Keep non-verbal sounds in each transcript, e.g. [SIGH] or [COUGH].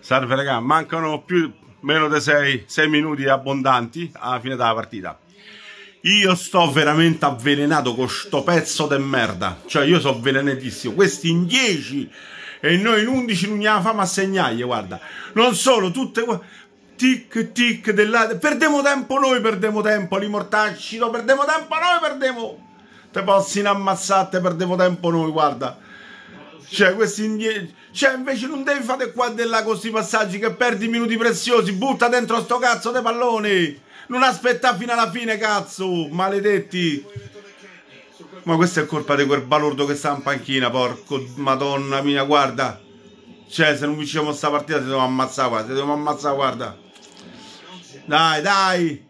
Salve raga, mancano più meno di 6, 6 minuti abbondanti alla fine della partita. Io sto veramente avvelenato con sto pezzo de merda. Cioè, io sono avvelenatissimo. Questi in 10 e noi in 11 non gliela famo a segnare, guarda. Non solo, tutte tic tic della... Perdiamo tempo noi, perdiamo tempo, li mortacci, no, perdiamo tempo noi, perdiamo... Te possi ammazzate, perdiamo tempo noi, guarda. Cioè, questi indietro. Cioè, invece non devi fare qua della questi passaggi che perdi minuti preziosi. Butta dentro sto cazzo dei palloni. Non aspetta fino alla fine, cazzo. Maledetti. Ma questa è colpa di quel balordo che sta in panchina, porco. Madonna mia, guarda. Cioè, se non vinciamo sta partita, ti devo ammazzare, guarda. Ti devo ammazzare, guarda. Dai, dai.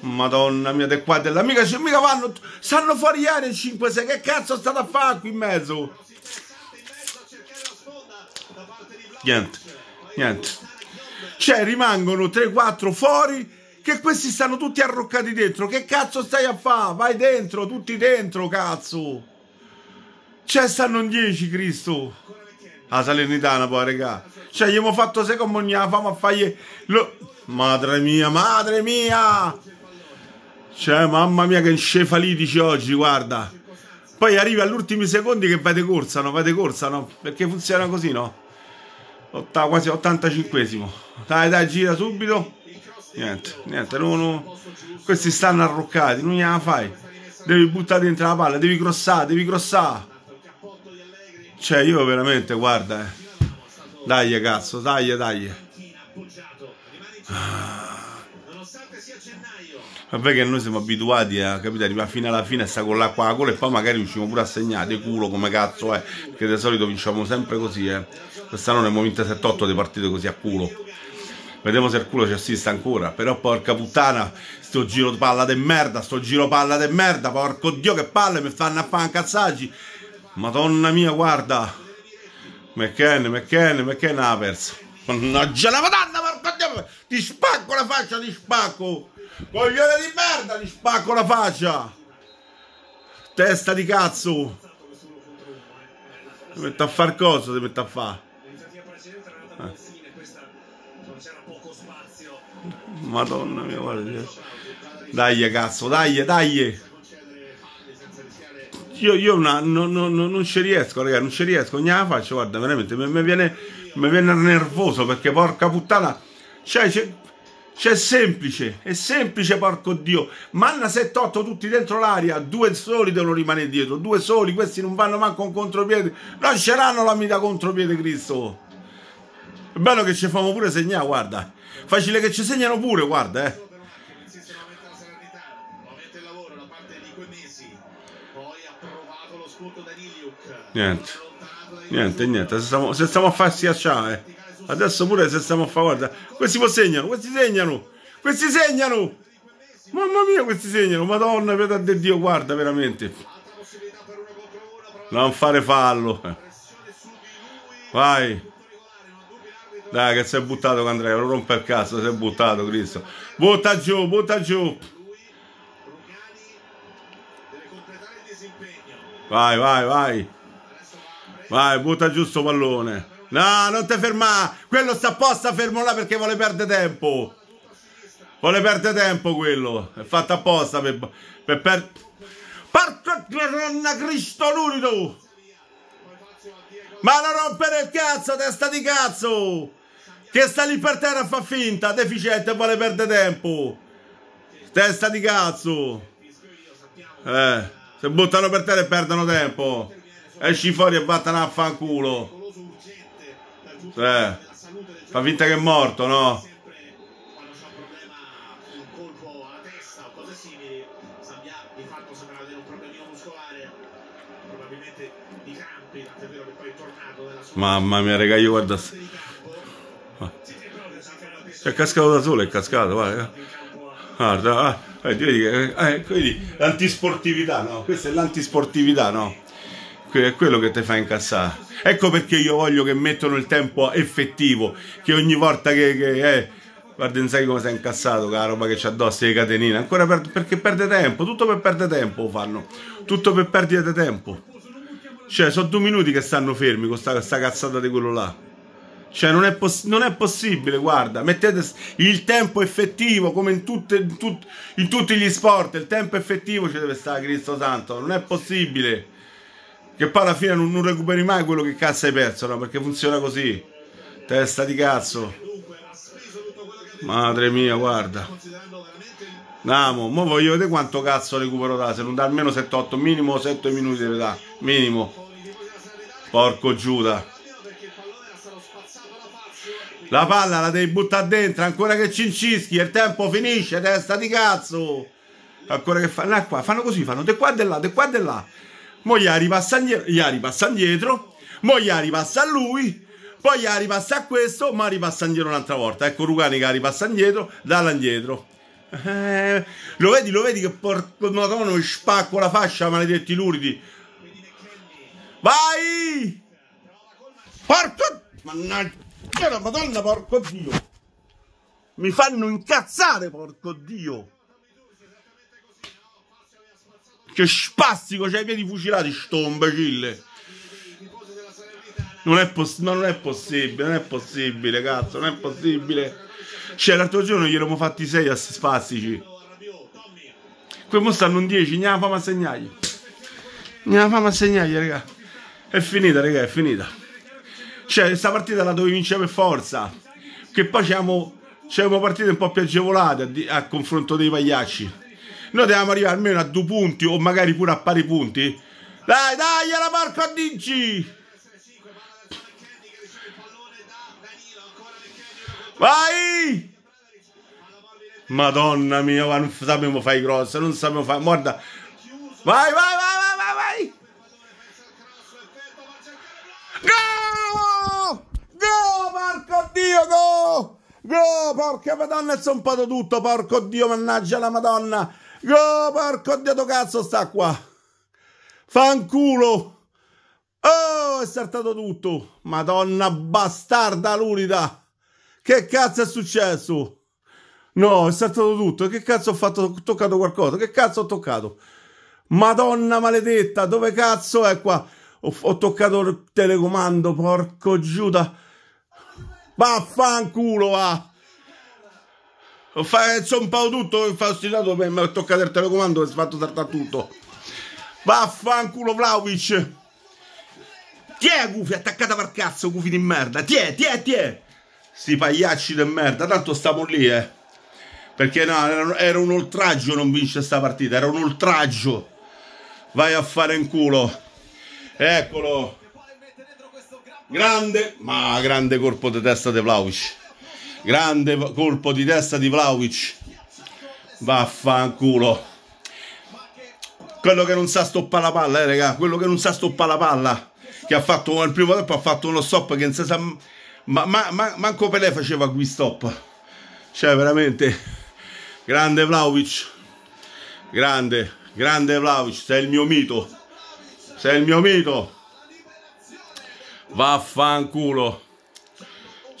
Madonna mia, de qua della mica, cioè, mica vanno, stanno fuori ieri in 5-6, che cazzo state a fare qui in mezzo? Niente, niente. Cioè rimangono 3-4 fuori, che questi stanno tutti arroccati dentro, che cazzo stai a fare? Vai dentro, tutti dentro, cazzo. Cioè stanno in 10, Cristo. La Salernitana poi, regà. Cioè, gli abbiamo fatto secondo ogni fama a fare... Lo... Madre mia, madre mia! Cioè, mamma mia che encefalitici oggi, guarda. Poi arrivi agli ultimi secondi che di corsa, no? Di corsa, no? Perché funziona così, no? Otta, quasi 85esimo. Dai, dai, gira subito. Niente, niente, no, no. Questi stanno arroccati, non gliela fai. Devi buttare dentro la palla, devi crossare, devi crossare. Cioè, io veramente, guarda, eh. Dai, cazzo, dai, dai. Ah. Vabbè che noi siamo abituati a capire, arrivare fino alla fine e sta con l'acqua alla gola e poi magari riusciamo pure a segnare culo come cazzo è, perché di solito vinciamo sempre così, eh. Quest'anno ne abbiamo vinte 7-8 di partite così a culo. Vediamo se il culo ci assiste ancora, però porca puttana, sto giro palla de merda, sto giro palla de merda, porco dio che palle mi fanno a fare incazzaggi. Madonna mia, guarda. McKenna, McKenna, McKenna ha perso. Mannaggia la madonna, porco dio, ti spacco la faccia, ti spacco. Coglione di merda, gli spacco la faccia! Testa di cazzo! Ti metto a far cosa? Ti metto a fare? Eh. Madonna mia, guarda. Dai, cazzo, dai, dai! Io, io una, no, no, no, non ci riesco, raga, non ci riesco, ogni la faccio, guarda, veramente, mi, mi, viene, mi viene nervoso perché porca puttana, cioè, cioè è semplice, è semplice porco Dio. Manna 7-8 tutti dentro l'aria, due soli devono rimanere dietro, due soli, questi non vanno manco un contropiede. Non c'eranno la mita contropiede Cristo. È bello che ci fanno pure segnare, guarda. Facile che ci segnano pure, guarda, eh. Niente, niente, niente, se stiamo, se stiamo a farsi acciare. Adesso pure se stiamo a fare, guarda, questi poi segnano, questi segnano, questi segnano. Mamma mia, questi segnano, madonna, pietà di Dio, guarda veramente. Non fare fallo. Vai. Dai, che si è buttato Andrea, lo rompe il cazzo, si è buttato Cristo. Butta giù, butta giù. Vai, vai, vai. Vai, butta giù sto pallone. No, non ti ferma. Quello sta apposta fermo là perché vuole perdere tempo. Vuole perdere tempo quello. È fatto apposta per, per per... Porca madonna Cristo l'unico. Ma non rompere il cazzo, testa di cazzo. Che sta lì per terra a fa finta, deficiente vuole perdere tempo. Testa di cazzo. Eh, se buttano per terra e perdono tempo. Esci fuori e vattene a fanculo. Eh, fa finta che è morto, no? Mamma mia, raga, io guarda. È cascato da solo, è cascato, vai. Eh. Guarda, ah, vedi, eh, eh, vedi, l'antisportività, no? Questa è l'antisportività, no? È quello che ti fa incassare. Ecco perché io voglio che mettano il tempo effettivo, che ogni volta che... che eh, guarda, non sai come sei incassato, che la roba che c'ha addosso le catenine, ancora per, perché perde tempo, tutto per perdere tempo fanno, tutto per perdere tempo. Cioè, sono due minuti che stanno fermi con sta, sta cazzata di quello là. Cioè, non è, non è, possibile, guarda, mettete il tempo effettivo come in, tutte, in, tut- in, tutti gli sport, il tempo effettivo ci deve stare, Cristo Santo, non è possibile che poi alla fine non, non recuperi mai quello che cazzo hai perso, no? Perché funziona così, testa di cazzo. Madre mia, guarda. Andiamo, mo voglio vedere quanto cazzo recupero da, se non dà almeno 7-8, minimo 7 minuti deve dare, minimo. Porco Giuda. La palla la devi buttare dentro, ancora che ci incischi, il tempo finisce, testa di cazzo. Ancora che fanno, qua, fanno così, fanno di qua e di là, di qua e di là. Mo gli ripassa gli ripassa indietro, mo gli ripassa a lui, poi gli ripassa a questo, ma ripassa indietro un'altra volta. Ecco Rugani che ripassa indietro, dalla indietro. Eh, lo vedi, lo vedi che porco madonna mi spacco la fascia, maledetti luridi. Vai! Porco! Mannaggia! Madonna, porco dio! Mi fanno incazzare, porco dio! Che spastico, c'hai i piedi fucilati, sto imbecille! Non è, poss- non è possibile, non è possibile, cazzo, non è possibile. Cioè, l'altro giorno gli eravamo fatti 6 a spastici. Qui mo stanno un 10, ne la famo a segnargli. Ne la famo a segnargli, raga. È finita, raga, è finita. Cioè, questa partita la dovevi vincere per forza. Che poi siamo, siamo partite un po' più agevolate a, a confronto dei pagliacci. Noi dobbiamo arrivare almeno a due punti o magari pure a pari punti. Dai, dai, la porca Dinci! Vai! Madonna mia, non sappiamo fare i cross, non sappiamo fare... Guarda! Vai, vai, vai, vai, vai, vai! porco dio, go! Go, porca madonna, è zompato tutto, porco dio, mannaggia la madonna! Go, porco dio, cazzo sta qua! Fanculo! Oh, è saltato tutto! Madonna bastarda lurida! Che cazzo è successo? No, è saltato tutto. Che cazzo ho fatto? Ho toccato qualcosa? Che cazzo ho toccato? Madonna maledetta, dove cazzo è qua? Ho, ho toccato il telecomando, porco Giuda. Vaffanculo, va! Ho fatto un po' tutto, ho fastinato, mi ho toccato il telecomando e ho fatto saltare tutto. Vaffanculo, Vlaovic! Tiè, Gufi, attaccata per cazzo, Gufi di merda! Tiè, tiè, tiè! Sti pagliacci di merda, tanto stiamo lì, eh! Perché no, era un oltraggio non vince sta partita, era un oltraggio! Vai a fare in culo! Eccolo! Grande, ma grande colpo di testa di Vlaovic. Grande colpo di testa di Vlaovic. Vaffanculo. Quello che non sa stoppare la palla, eh, raga. Quello che non sa stoppare la palla. Che ha fatto il primo tempo ha fatto uno stop che non si sa. Ma, ma, ma manco Pelé faceva qui stop. Cioè, veramente. Grande Vlaovic. Grande, grande Vlaovic. Sei il mio mito. Sei il mio mito. Vaffanculo.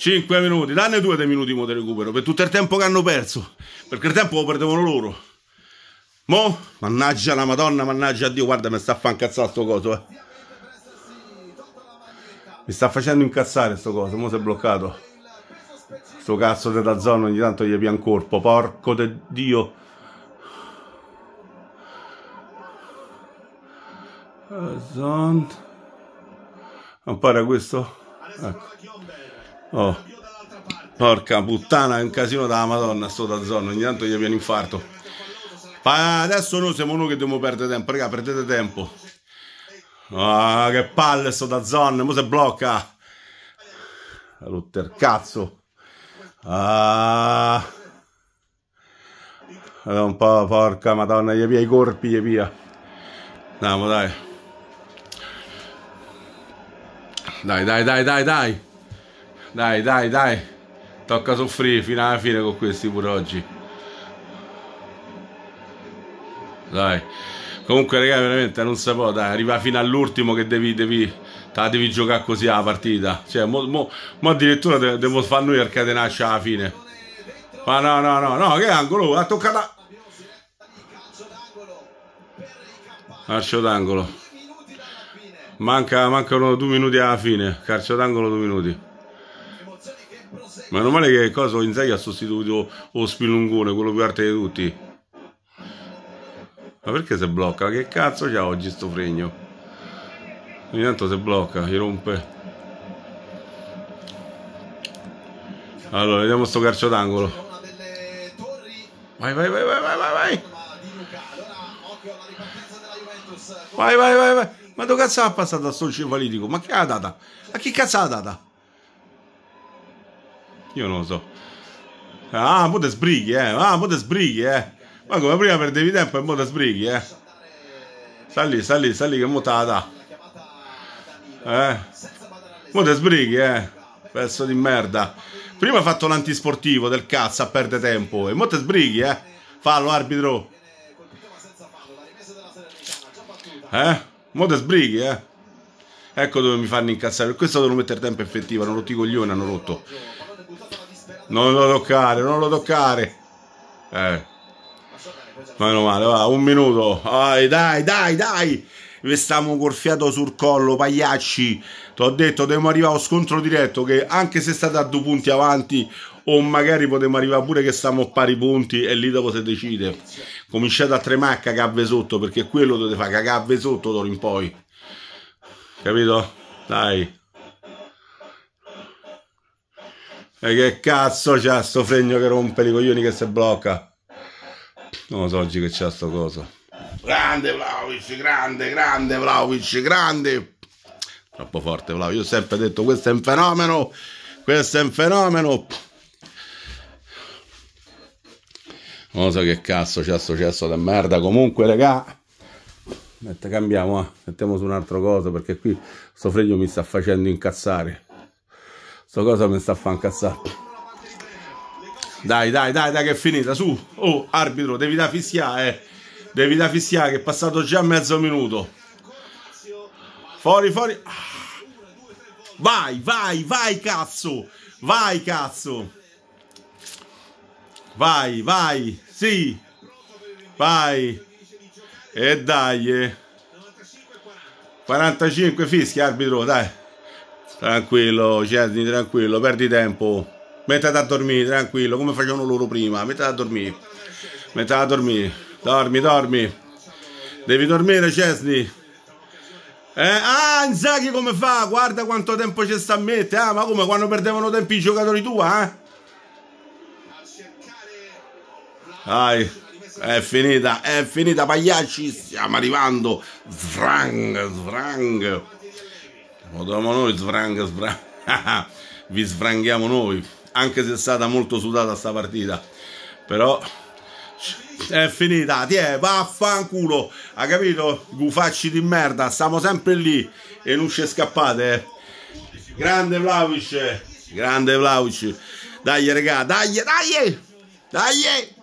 5 minuti, danne 2 dei minuti di recupero per tutto il tempo che hanno perso. Perché il tempo lo perdevano loro. Mo, mannaggia la madonna, mannaggia Dio, guarda mi sta a far incazzare sto coso, eh. Mi sta facendo incazzare sto coso, mo si è bloccato. Sto cazzo di da zona ogni tanto gli pian corpo, porco de Dio. Zont. Non pare questo? Ecco. Oh. Porca puttana, è un casino della madonna sto da zona, ogni tanto gli viene infarto. Ma adesso noi siamo noi che dobbiamo perdere tempo, raga, perdete tempo. Ah, che palle sto da zona, mo si blocca. Rutter cazzo. Ah. Un po' porca madonna, gli via i corpi, gli via. Andiamo, dai. Dai, dai, dai, dai, dai. Dai, dai, dai. Tocca soffrire fino alla fine con questi pure oggi. Dai. Comunque, raga, veramente non si può, dai. Arriva fino all'ultimo che devi, devi, la devi giocare così la partita. Cioè, mo, mo, mo addirittura de devo fare noi il catenaccio alla fine. Ma no, no, no, no, che angolo? Ha toccato... Calcio d'angolo. Manca, mancano due minuti alla fine. Calcio d'angolo due minuti. Meno male che cosa Inzaghi ha sostituito lo spilungone, quello più arte di tutti. Ma perché si blocca? Che cazzo c'ha oggi sto fregno? Ogni tanto si blocca, gli rompe. Allora, vediamo sto calcio d'angolo. Vai, vai, vai, vai, vai, vai, vai. Vai, vai, vai, vai. Ma dove cazzo ha passato a sto cefalitico? Ma che ha data? A chi cazzo ha data? Io non lo so. Ah, mo te sbrighi, eh. Ah, mo te sbrighi, eh. Ma come prima perdevi tempo e mo te sbrighi, eh. Sta lì, sta lì, sta lì che mo te. Eh. Mo te sbrighi, eh. Pezzo di merda. Prima hai fatto l'antisportivo del cazzo a perdere tempo. E mo te sbrighi, eh. Fallo, arbitro. Eh? Mo te sbrighi, eh. Ecco dove mi fanno incazzare. Per questo devono mettere tempo effettivo. Hanno rotto i coglioni, hanno rotto. Non lo toccare, non lo toccare. Eh. Meno male, va, un minuto. Dai, dai, dai, dai. Vi stiamo gorfiato sul collo, pagliacci. Ti ho detto, dobbiamo arrivare a uno scontro diretto che anche se state a due punti avanti o magari potremmo arrivare pure che stiamo a pari punti e lì dopo si decide. Cominciate a tremare a cagarve sotto perché quello dovete fare cagarve sotto d'ora in poi. Capito? Dai. E che cazzo c'ha sto fregno che rompe i coglioni che si blocca? Non lo so oggi che c'ha sto coso. Grande Vlaovic, grande, grande Vlaovic, grande. Troppo forte Vlaovic. Io ho sempre detto questo è un fenomeno. Questo è un fenomeno. Non so che cazzo c'è sto cesso di merda. Comunque, raga. Mette, cambiamo, eh. mettiamo su un altro coso perché qui sto fregno mi sta facendo incazzare. Sto cosa mi sta a far incazzare. Dai, dai, dai, dai, che è finita, su. Oh, arbitro, devi da fischiare, eh. Devi da fischiare, che è passato già mezzo minuto. Fuori, fuori. Vai, vai, vai, cazzo. Vai, cazzo. Vai, vai, sì. Vai. E dai. Eh. 45 fischi, arbitro, dai. Tranquillo, Cesni, tranquillo, perdi tempo. Mettete a dormire, tranquillo, come facevano loro prima. Mettete a dormire. Mettete a dormire. Dormi, dormi. Devi dormire, Cesni. Eh, ah, Inzaghi come fa? Guarda quanto tempo ci sta a mettere. Ah, ma come quando perdevano tempo i giocatori tua, eh? Dai, è finita, è finita, pagliacci. Stiamo arrivando. Svrang, svrang. Lo diamo noi svrang, svrang. [LAUGHS] Vi svranghiamo noi. Anche se è stata molto sudata sta partita. Però è finita. Tiè, vaffanculo. Ha capito? Gufacci di merda. Stiamo sempre lì. E non ci scappate. Eh. Grande Vlaovic. Grande Vlaovic. Dai, regà. Dai, dai. Dai.